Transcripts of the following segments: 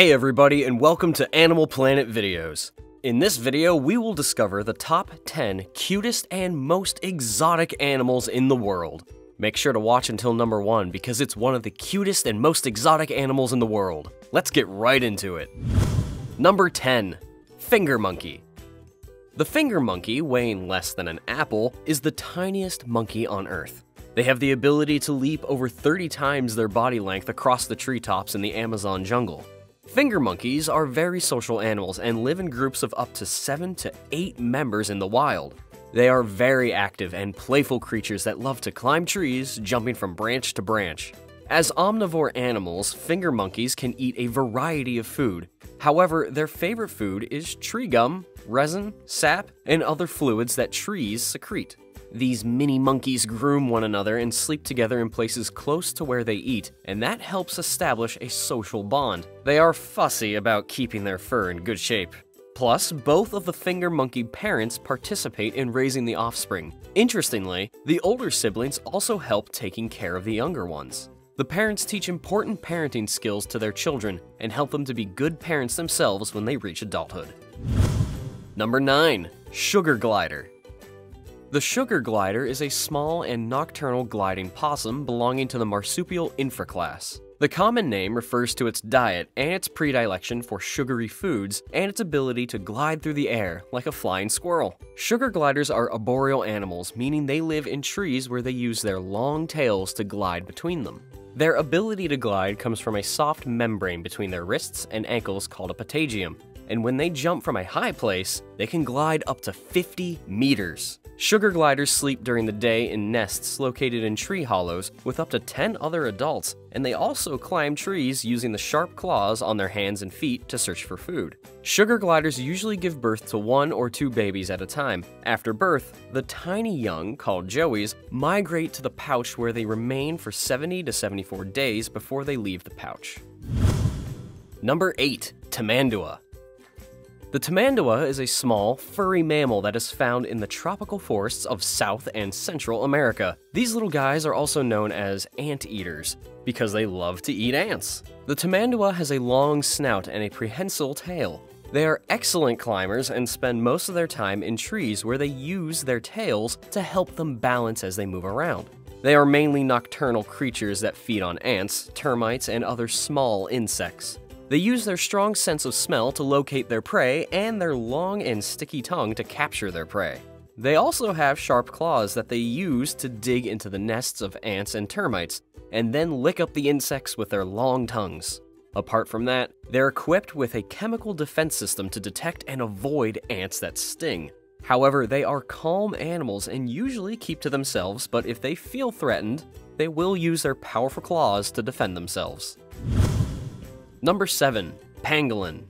Hey everybody and welcome to Animal Planet Videos. In this video, we will discover the top 10 cutest and most exotic animals in the world. Make sure to watch until number 1 because it's one of the cutest and most exotic animals in the world. Let's get right into it. Number 10. Finger Monkey. The finger monkey, weighing less than an apple, is the tiniest monkey on Earth. They have the ability to leap over 30 times their body length across the treetops in the Amazon jungle. Finger monkeys are very social animals and live in groups of up to 7 to 8 members in the wild. They are very active and playful creatures that love to climb trees, jumping from branch to branch. As omnivore animals, finger monkeys can eat a variety of food. However, their favorite food is tree gum, resin, sap, and other fluids that trees secrete. These mini monkeys groom one another and sleep together in places close to where they eat, and that helps establish a social bond. They are fussy about keeping their fur in good shape. Plus, both of the finger monkey parents participate in raising the offspring. Interestingly, the older siblings also help taking care of the younger ones. The parents teach important parenting skills to their children and help them to be good parents themselves when they reach adulthood. Number 9. Sugar Glider the sugar glider is a small and nocturnal gliding possum belonging to the marsupial infraclass. The common name refers to its diet and its predilection for sugary foods and its ability to glide through the air like a flying squirrel. Sugar gliders are arboreal animals, meaning they live in trees where they use their long tails to glide between them. Their ability to glide comes from a soft membrane between their wrists and ankles called a patagium, and when they jump from a high place, they can glide up to 50 meters. Sugar gliders sleep during the day in nests located in tree hollows with up to 10 other adults, and they also climb trees using the sharp claws on their hands and feet to search for food. Sugar gliders usually give birth to one or two babies at a time. After birth, the tiny young, called joeys, migrate to the pouch where they remain for 70 to 74 days before they leave the pouch. Number 8. Tamandua the tamandua is a small, furry mammal that is found in the tropical forests of South and Central America. These little guys are also known as anteaters because they love to eat ants. The tamandua has a long snout and a prehensile tail. They are excellent climbers and spend most of their time in trees where they use their tails to help them balance as they move around. They are mainly nocturnal creatures that feed on ants, termites, and other small insects. They use their strong sense of smell to locate their prey and their long and sticky tongue to capture their prey. They also have sharp claws that they use to dig into the nests of ants and termites, and then lick up the insects with their long tongues. Apart from that, they're equipped with a chemical defense system to detect and avoid ants that sting. However, they are calm animals and usually keep to themselves, but if they feel threatened, they will use their powerful claws to defend themselves. Number 7. Pangolin.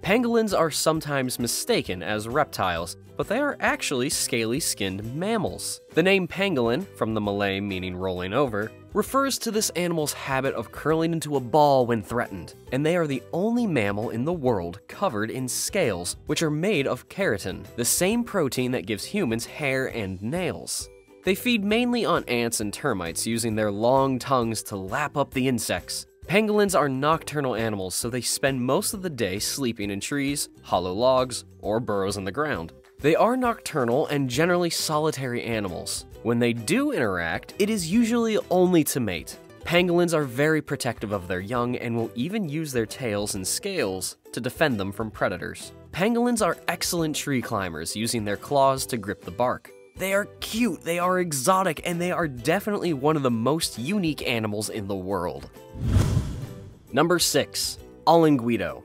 Pangolins are sometimes mistaken as reptiles, but they are actually scaly skinned mammals. The name pangolin, from the Malay meaning rolling over, refers to this animal's habit of curling into a ball when threatened, and they are the only mammal in the world covered in scales, which are made of keratin, the same protein that gives humans hair and nails. They feed mainly on ants and termites using their long tongues to lap up the insects. Pangolins are nocturnal animals, so they spend most of the day sleeping in trees, hollow logs, or burrows in the ground. They are nocturnal and generally solitary animals. When they do interact, it is usually only to mate. Pangolins are very protective of their young and will even use their tails and scales to defend them from predators. Pangolins are excellent tree climbers, using their claws to grip the bark. They are cute, they are exotic, and they are definitely one of the most unique animals in the world. Number 6. Olinguito.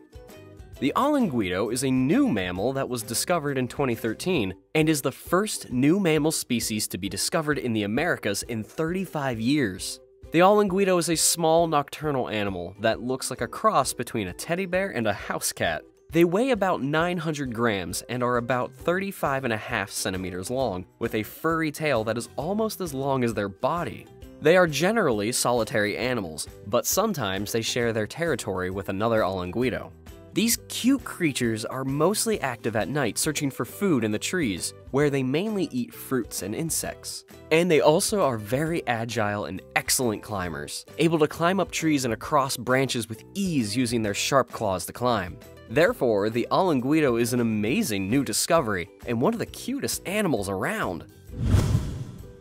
The olinguito is a new mammal that was discovered in 2013 and is the first new mammal species to be discovered in the Americas in 35 years. The olinguito is a small nocturnal animal that looks like a cross between a teddy bear and a house cat. They weigh about 900 grams and are about 35 and a half centimeters long, with a furry tail that is almost as long as their body. They are generally solitary animals, but sometimes they share their territory with another olinguito. These cute creatures are mostly active at night searching for food in the trees, where they mainly eat fruits and insects. And they also are very agile and excellent climbers, able to climb up trees and across branches with ease using their sharp claws to climb. Therefore, the Olinguito is an amazing new discovery and one of the cutest animals around.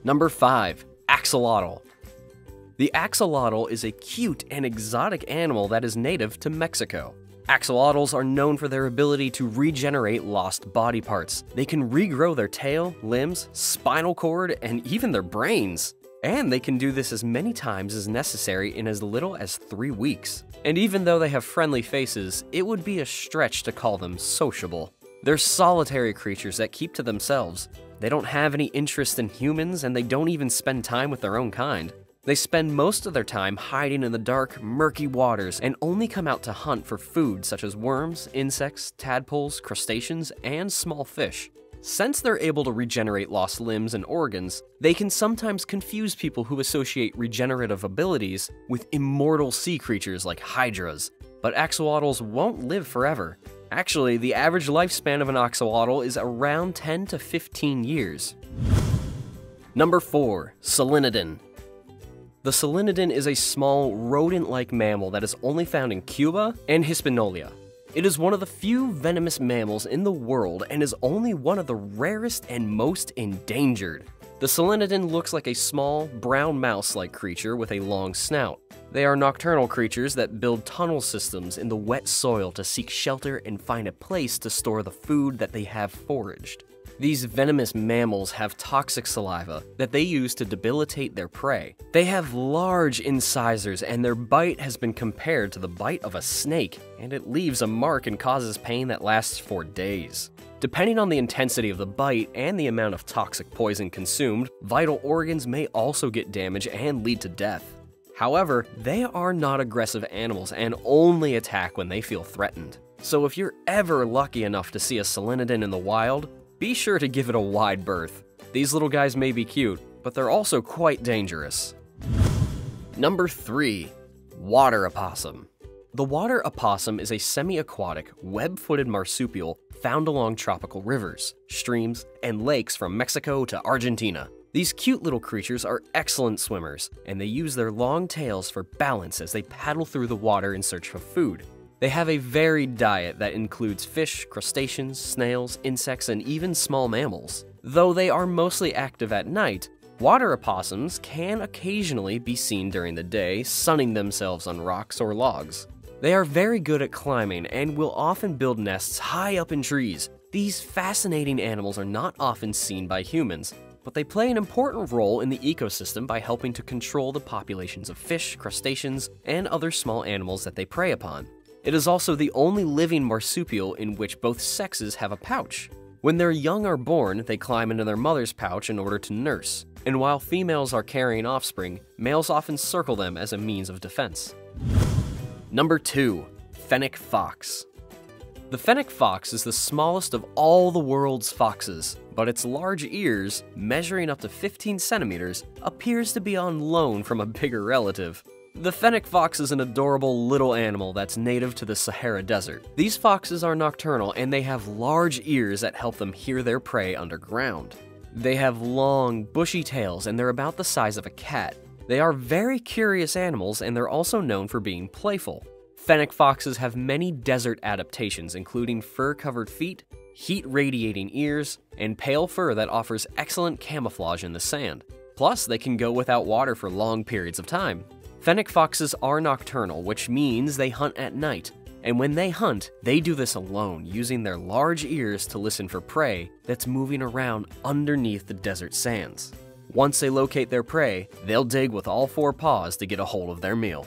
Number 5. Axolotl. The axolotl is a cute and exotic animal that is native to Mexico. Axolotls are known for their ability to regenerate lost body parts. They can regrow their tail, limbs, spinal cord, and even their brains. And they can do this as many times as necessary in as little as three weeks. And even though they have friendly faces, it would be a stretch to call them sociable. They're solitary creatures that keep to themselves. They don't have any interest in humans, and they don't even spend time with their own kind. They spend most of their time hiding in the dark, murky waters and only come out to hunt for food such as worms, insects, tadpoles, crustaceans, and small fish. Since they're able to regenerate lost limbs and organs, they can sometimes confuse people who associate regenerative abilities with immortal sea creatures like hydras. But axolotls won't live forever. Actually, the average lifespan of an axolotl is around 10 to 15 years. Number 4. Solenodon. The solenodon is a small, rodent-like mammal that is only found in Cuba and Hispaniola. It is one of the few venomous mammals in the world and is only one of the rarest and most endangered. The solenodon looks like a small, brown mouse-like creature with a long snout. They are nocturnal creatures that build tunnel systems in the wet soil to seek shelter and find a place to store the food that they have foraged. These venomous mammals have toxic saliva that they use to debilitate their prey. They have large incisors, and their bite has been compared to the bite of a snake, and it leaves a mark and causes pain that lasts for days. Depending on the intensity of the bite and the amount of toxic poison consumed, vital organs may also get damaged and lead to death. However, they are not aggressive animals and only attack when they feel threatened. So if you're ever lucky enough to see a solenodon in the wild, be sure to give it a wide berth. These little guys may be cute, but they're also quite dangerous. Number 3. Water Opossum The water opossum is a semi-aquatic, web-footed marsupial found along tropical rivers, streams, and lakes from Mexico to Argentina. These cute little creatures are excellent swimmers, and they use their long tails for balance as they paddle through the water in search for food. They have a varied diet that includes fish, crustaceans, snails, insects, and even small mammals. Though they are mostly active at night, water opossums can occasionally be seen during the day, sunning themselves on rocks or logs. They are very good at climbing and will often build nests high up in trees. These fascinating animals are not often seen by humans, but they play an important role in the ecosystem by helping to control the populations of fish, crustaceans, and other small animals that they prey upon. It is also the only living marsupial in which both sexes have a pouch. When their young are born, they climb into their mother's pouch in order to nurse, and while females are carrying offspring, males often circle them as a means of defense. Number 2. Fennec Fox The fennec fox is the smallest of all the world's foxes, but its large ears, measuring up to 15 centimeters, appears to be on loan from a bigger relative. The fennec fox is an adorable little animal that's native to the Sahara Desert. These foxes are nocturnal and they have large ears that help them hear their prey underground. They have long, bushy tails and they're about the size of a cat. They are very curious animals and they're also known for being playful. Fennec foxes have many desert adaptations, including fur covered feet, heat radiating ears, and pale fur that offers excellent camouflage in the sand. Plus, they can go without water for long periods of time. Fennec foxes are nocturnal, which means they hunt at night. And when they hunt, they do this alone, using their large ears to listen for prey that's moving around underneath the desert sands. Once they locate their prey, they'll dig with all four paws to get a hold of their meal.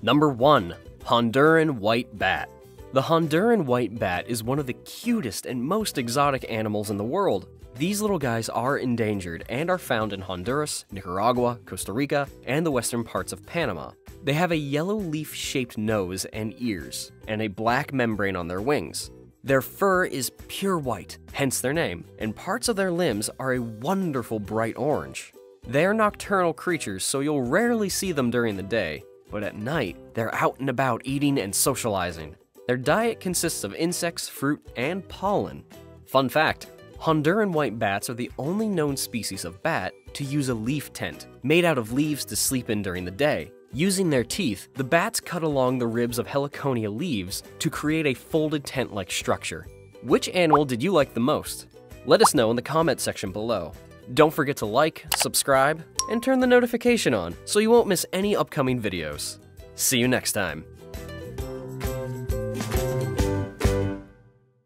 Number 1. Honduran White Bat The Honduran white bat is one of the cutest and most exotic animals in the world. These little guys are endangered and are found in Honduras, Nicaragua, Costa Rica, and the western parts of Panama. They have a yellow leaf shaped nose and ears, and a black membrane on their wings. Their fur is pure white, hence their name, and parts of their limbs are a wonderful bright orange. They are nocturnal creatures, so you'll rarely see them during the day, but at night, they're out and about eating and socializing. Their diet consists of insects, fruit, and pollen. Fun fact Honduran white bats are the only known species of bat to use a leaf tent, made out of leaves to sleep in during the day. Using their teeth, the bats cut along the ribs of heliconia leaves to create a folded tent like structure. Which animal did you like the most? Let us know in the comment section below. Don't forget to like, subscribe, and turn the notification on so you won't miss any upcoming videos. See you next time.